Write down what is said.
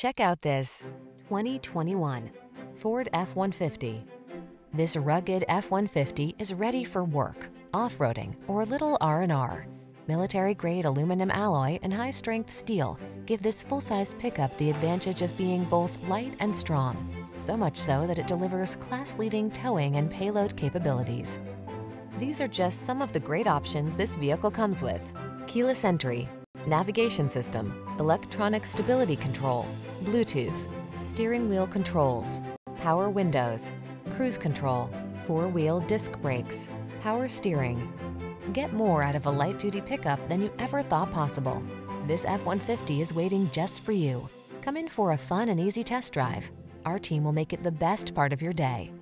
Check out this 2021 Ford F-150. This rugged F-150 is ready for work, off-roading, or a little R&R. Military-grade aluminum alloy and high-strength steel give this full-size pickup the advantage of being both light and strong, so much so that it delivers class-leading towing and payload capabilities. These are just some of the great options this vehicle comes with. Keyless entry, navigation system, electronic stability control, Bluetooth, steering wheel controls, power windows, cruise control, four-wheel disc brakes, power steering. Get more out of a light-duty pickup than you ever thought possible. This F-150 is waiting just for you. Come in for a fun and easy test drive. Our team will make it the best part of your day.